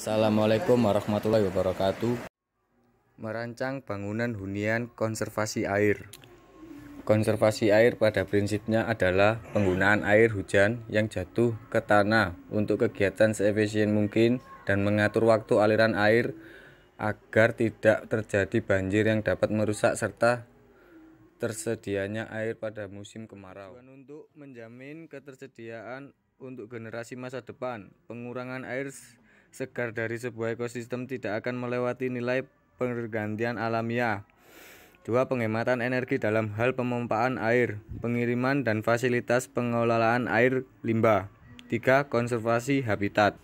Assalamualaikum warahmatullahi wabarakatuh. Merancang bangunan hunian konservasi air. Konservasi air pada prinsipnya adalah penggunaan air hujan yang jatuh ke tanah untuk kegiatan seefisien mungkin dan mengatur waktu aliran air agar tidak terjadi banjir yang dapat merusak serta tersedianya air pada musim kemarau. Untuk menjamin ketersediaan untuk generasi masa depan, pengurangan air segar dari sebuah ekosistem tidak akan melewati nilai pergantian alamiah. Dua, penghematan energi dalam hal pemompaan air, pengiriman dan fasilitas pengelolaan air limbah. Tiga, konservasi habitat.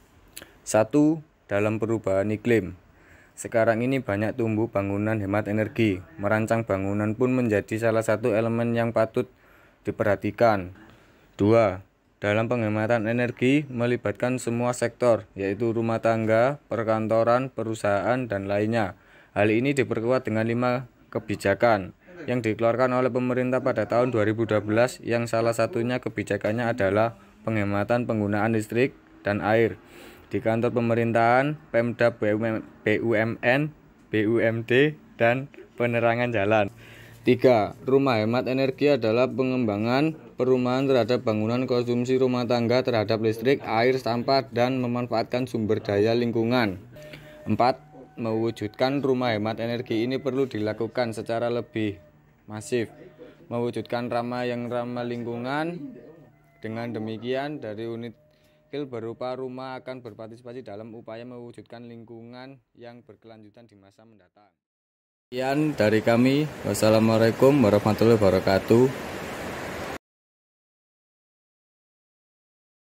Satu, dalam perubahan iklim. Sekarang ini banyak tumbuh bangunan hemat energi. Merancang bangunan pun menjadi salah satu elemen yang patut diperhatikan. Dua, dalam penghematan energi melibatkan semua sektor, yaitu rumah tangga, perkantoran, perusahaan, dan lainnya. Hal ini diperkuat dengan lima kebijakan yang dikeluarkan oleh pemerintah pada tahun 2012 yang salah satunya kebijakannya adalah penghematan penggunaan listrik dan air di kantor pemerintahan, Pemda BUMN, BUMD, dan penerangan jalan. 3. Rumah hemat energi adalah pengembangan perumahan terhadap bangunan konsumsi rumah tangga terhadap listrik, air, sampah, dan memanfaatkan sumber daya lingkungan. 4. Mewujudkan rumah hemat energi ini perlu dilakukan secara lebih masif. Mewujudkan ramah yang ramah lingkungan. Dengan demikian, dari unit kil berupa rumah akan berpartisipasi dalam upaya mewujudkan lingkungan yang berkelanjutan di masa mendatang. Sekian dari kami. Wassalamualaikum warahmatullahi wabarakatuh.